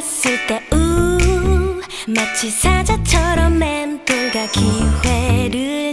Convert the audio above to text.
봤을 때 우 마치 사자처럼 맴돌가 기회를